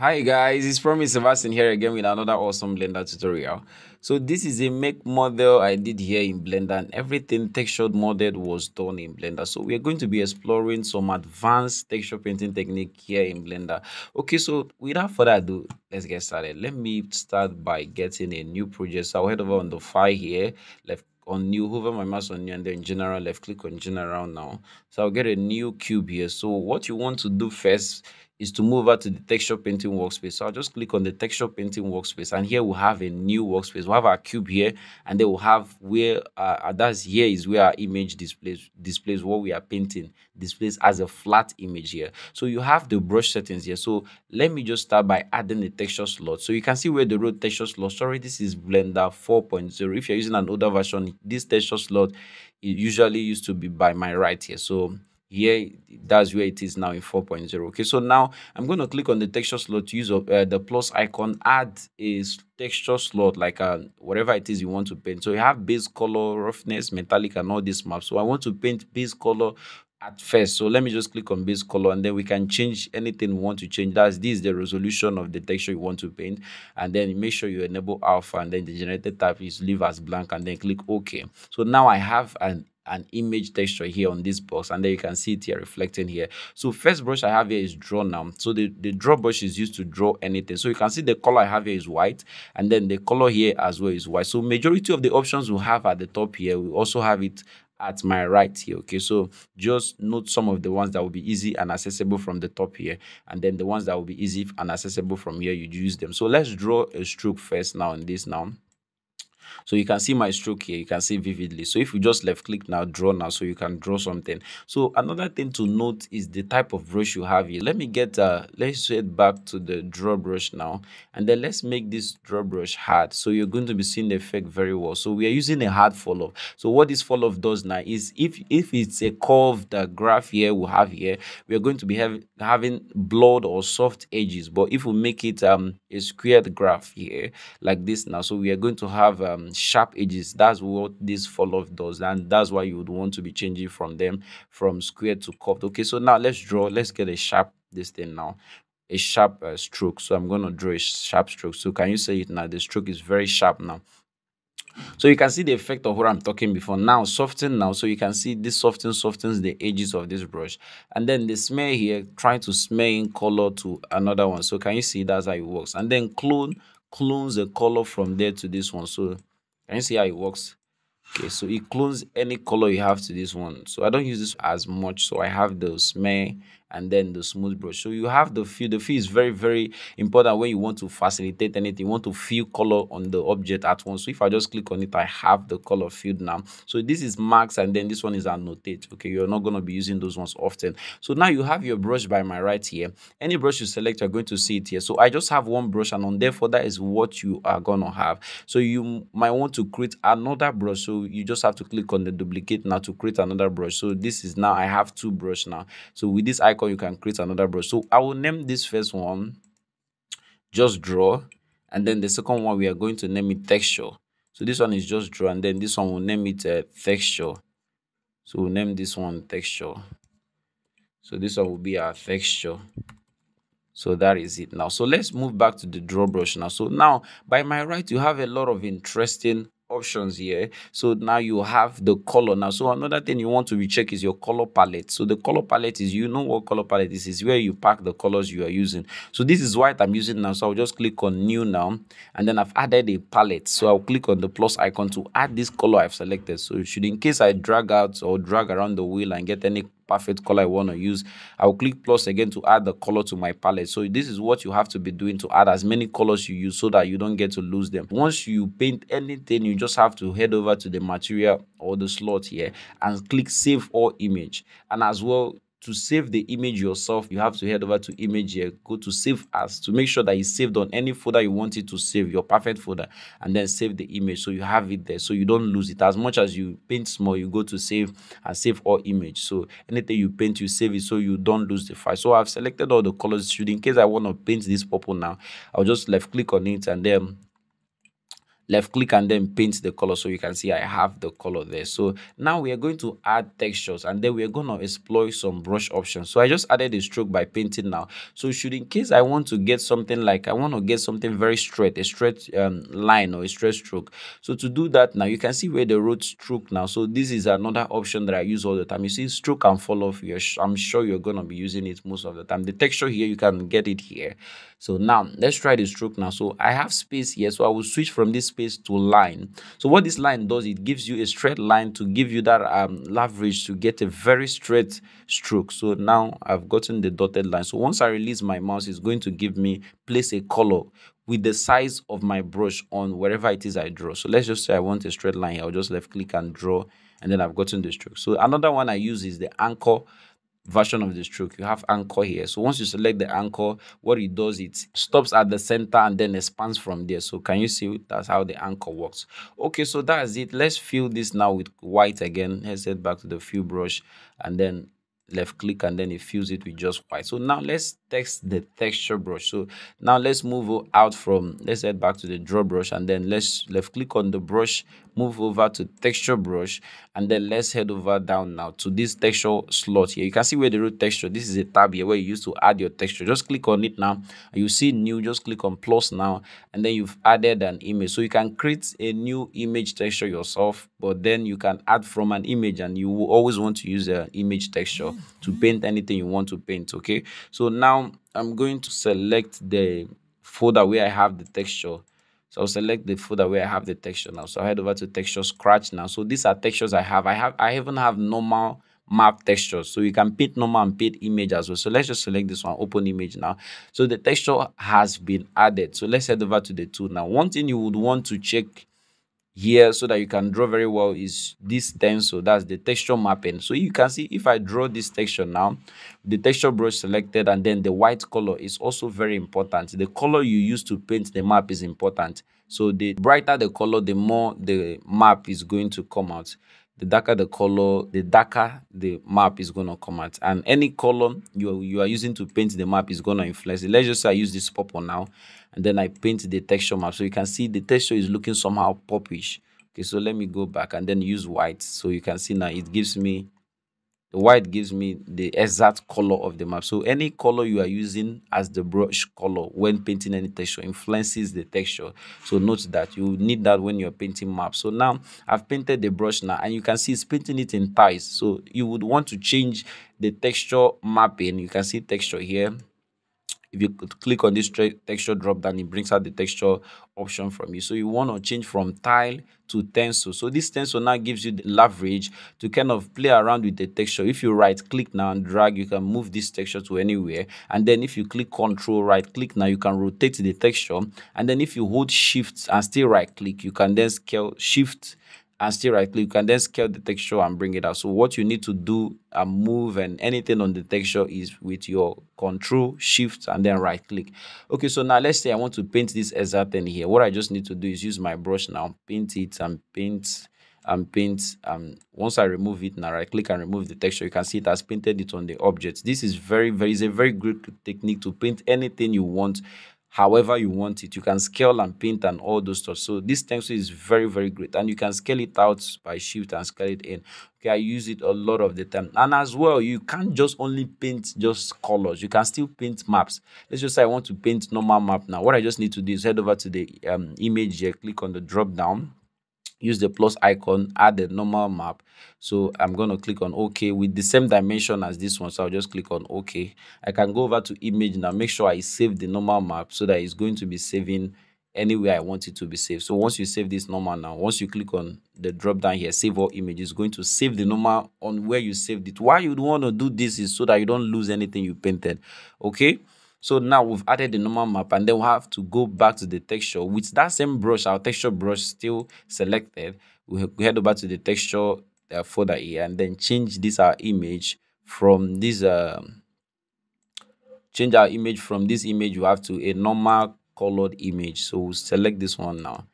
Hi guys, it's from Promise Sebastian here again with another awesome Blender tutorial. So this is a make model I did here in Blender and everything textured modeled was done in Blender. So we're going to be exploring some advanced texture painting technique here in Blender. Okay, so without further ado, let's get started. Let me start by getting a new project. So I'll head over on the file here, left on new hover my mouse on new and then general left click on general now so i'll get a new cube here so what you want to do first is to move over to the texture painting workspace. So I'll just click on the texture painting workspace and here we'll have a new workspace. We'll have our cube here and then we'll have where uh, uh, that's here is where our image displays displays what we are painting displays as a flat image here. So you have the brush settings here. So let me just start by adding the texture slot. So you can see where the road texture slot. Sorry, this is Blender 4.0. If you're using an older version, this texture slot it usually used to be by my right here. So here that's where it is now in 4.0 okay so now i'm going to click on the texture slot to use uh, the plus icon add a texture slot like uh, whatever it is you want to paint. So you have base color roughness metallic and all these maps. So i want to paint base color at first. So let me just click on base color and then we can change anything we want to change. That's this is the resolution of the texture you want to paint. And then make sure you enable alpha and then the generated type is leave as blank and then click ok so now i have an an image texture here on this box and then you can see it here reflecting here. So first brush i have here is draw now. So the the draw brush is used to draw anything. So you can see the color i have here is white and then the color here as well is white. So majority of the options we have at the top here we also have it at my right here okay? So just note some of the ones that will be easy and accessible from the top here and then the ones that will be easy and accessible from here you use them. So let's draw a stroke first now in this now so you can see my stroke here. You can see vividly. So if you just left click now, draw now, so you can draw something. So another thing to note is the type of brush you have here. Let me get, uh, let's head back to the draw brush now. And then let's make this draw brush hard. So you're going to be seeing the effect very well. So we are using a hard fall off. So what this fall off does now is if, if it's a curved uh, graph here we have here, we are going to be have, having blurred or soft edges. But if we make it um, a squared graph here like this now, so we are going to have um, sharp edges that's what this fall off does and that's why you would want to be changing from them from square to curved okay so now let's draw let's get a sharp this thing now a sharp uh, stroke so i'm going to draw a sharp stroke so can you see it now the stroke is very sharp now so you can see the effect of what I'm talking before. Now soften now. So you can see this soften softens the edges of this brush. And then the smear here, try to smear in color to another one. So can you see that's how it works? And then clone, clones the color from there to this one. So can you see how it works? Okay, so it clones any color you have to this one. So I don't use this as much. So I have the smear and then the smooth brush. So you have the fill. The fill is very, very important when you want to facilitate anything. You want to feel color on the object at once. So if I just click on it, I have the color field now. So this is mask and then this one is annotate. Okay, you're not going to be using those ones often. So now you have your brush by my right here. Any brush you select, you're going to see it here. So I just have one brush and on therefore that is what you are going to have. So you might want to create another brush. So you just have to click on the duplicate now to create another brush. So this is now I have two brush now. So with this icon icon, you can create another brush. So I will name this first one just draw. And then the second one, we are going to name it texture. So this one is just draw. And then this one will name it uh, texture. So we'll name this one texture. So this one will be our texture. So that is it now. So let's move back to the draw brush now. So now by my right, you have a lot of interesting options here. So now you have the color. Now so another thing you want to recheck is your color palette. So the color palette is you know what color palette is is where you pack the colors you are using. So this is what i'm using now. So i'll just click on new now and then i've added a palette. So i'll click on the plus icon to add this color i've selected. So should in case i drag out or drag around the wheel and get any perfect color I want to use. I'll click plus again to add the color to my palette. So this is what you have to be doing to add as many colors you use so that you don't get to lose them. Once you paint anything, you just have to head over to the material or the slot here and click save all image. And as well, to save the image yourself, you have to head over to image here, go to save as to make sure that it's saved on any folder you want it to save, your perfect folder, and then save the image so you have it there so you don't lose it. As much as you paint small, you go to save and save all image. So anything you paint, you save it so you don't lose the file. So I've selected all the colors. Should in case I want to paint this purple now, I'll just left click on it and then left click and then paint the color so you can see I have the color there. So now we are going to add textures and then we are going to explore some brush options. So I just added a stroke by painting now. So should in case I want to get something like I want to get something very straight a straight um, line or a straight stroke. So to do that now you can see where the road stroke now. So this is another option that I use all the time. You see stroke and fall off I'm sure you're going to be using it most of the time. The texture here you can get it here. So now let's try the stroke now. So I have space here. So I will switch from this space to line. So what this line does, it gives you a straight line to give you that um, leverage to get a very straight stroke. So now I've gotten the dotted line. So once I release my mouse, it's going to give me place a color with the size of my brush on wherever it is I draw. So let's just say I want a straight line. I'll just left click and draw and then I've gotten the stroke. So another one I use is the anchor version of the stroke. You have anchor here. So once you select the anchor what it does it stops at the center and then expands from there. So can you see that's how the anchor works? Okay so that's it. Let's fill this now with white again. Let's head back to the fill brush and then left click and then it fills it with just white. So now let's text the texture brush. So now let's move out from let's head back to the draw brush and then let's left click on the brush move over to texture brush and then let's head over down now to this texture slot here. You can see where the root texture this is a tab here where you used to add your texture. Just click on it now you see new just click on plus now and then you've added an image. So you can create a new image texture yourself but then you can add from an image and you always want to use an image texture to paint anything you want to paint okay? So now I'm going to select the folder where I have the texture. So I'll select the folder where I have the texture now. So I head over to texture scratch now. So these are textures I have. I have I even have normal map textures. So you can paint normal and paint image as well. So let's just select this one, open image now. So the texture has been added. So let's head over to the tool now. One thing you would want to check here so that you can draw very well is this stencil that's the texture mapping. So you can see if i draw this texture now the texture brush selected and then the white color is also very important. The color you use to paint the map is important. So the brighter the color the more the map is going to come out. The darker the color the darker the map is going to come out. And any color you, you are using to paint the map is going to influence it. Let's just say i use this purple now and then I paint the texture map. So you can see the texture is looking somehow popish. Okay, so let me go back and then use white. So you can see now it gives me, the white gives me the exact color of the map. So any color you are using as the brush color when painting any texture influences the texture. So note that you need that when you're painting maps. So now I've painted the brush now and you can see it's painting it in ties. So you would want to change the texture mapping. You can see texture here if you click on this texture drop down it brings out the texture option from you. So you want to change from tile to stencil so this stencil now gives you the leverage to kind of play around with the texture. If you right click now and drag you can move this texture to anywhere. And then if you click control right click now you can rotate the texture. And then if you hold shift and still right click you can then scale shift and still right click you can then scale the texture and bring it out. So what you need to do and move and anything on the texture is with your control shift and then right click. Okay so now let's say i want to paint this exact thing here. What i just need to do is use my brush now paint it and paint and paint um once i remove it now right click and remove the texture you can see it has painted it on the object. This is very very is a very great technique to paint anything you want however you want it. You can scale and paint and all those stuff. So this stencil is very, very great. And you can scale it out by shift and scale it in. Okay, I use it a lot of the time. And as well, you can't just only paint just colors. You can still paint maps. Let's just say I want to paint normal map now. What I just need to do is head over to the um, image here, click on the drop down use the plus icon add the normal map. So i'm going to click on ok with the same dimension as this one. So i'll just click on ok. I can go over to image now make sure i save the normal map so that it's going to be saving anywhere i want it to be saved. So once you save this normal now once you click on the drop down here save all images going to save the normal on where you saved it. Why you'd want to do this is so that you don't lose anything you painted. Okay so now we've added the normal map and then we have to go back to the texture with that same brush, our texture brush still selected. We head over to the texture uh, folder here and then change this our image from this uh, change our image from this image we have to a normal colored image. So we'll select this one now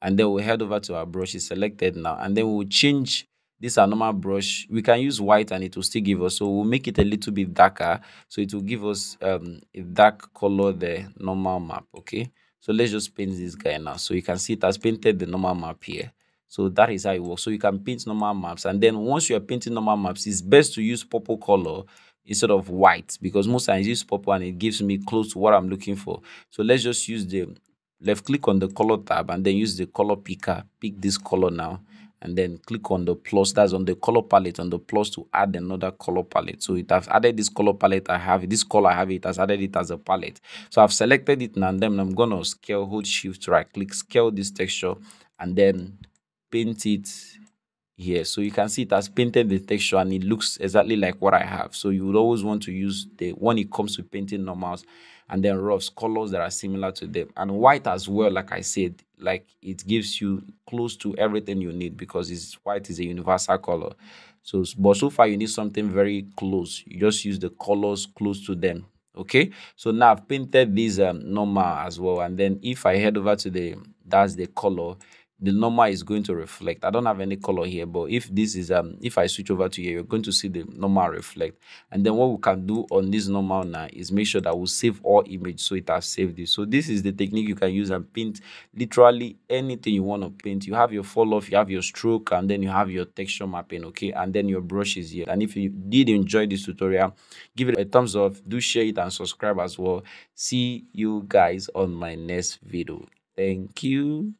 and then we'll head over to our brush is selected now and then we'll change this is a normal brush. We can use white and it will still give us so we'll make it a little bit darker. So it will give us um, a dark color the normal map okay? So let's just paint this guy now. So you can see it has painted the normal map here. So that is how it works. So you can paint normal maps and then once you are painting normal maps it's best to use purple color instead of white because most times use purple and it gives me close to what I'm looking for. So let's just use the left click on the color tab and then use the color picker. Pick this color now and then click on the plus that's on the color palette on the plus to add another color palette. So it has added this color palette i have this color i have it has added it as a palette. So i've selected it and then i'm gonna scale hold shift right click scale this texture and then paint it here. So you can see it has painted the texture and it looks exactly like what i have. So you would always want to use the when it comes to painting normals and then roughs colors that are similar to them. And white as well like i said like it gives you close to everything you need because it's white is a universal color. So but so far you need something very close. You just use the colors close to them okay? So now i've painted these um normal as well. And then if i head over to the that's the color the normal is going to reflect. I don't have any color here, but if this is um if I switch over to here, you're going to see the normal reflect. And then what we can do on this normal now is make sure that we save all image so it has saved it. So this is the technique you can use and paint literally anything you want to paint. You have your fall off, you have your stroke, and then you have your texture mapping, okay, and then your brush is here. And if you did enjoy this tutorial, give it a thumbs up, do share it and subscribe as well. See you guys on my next video. Thank you.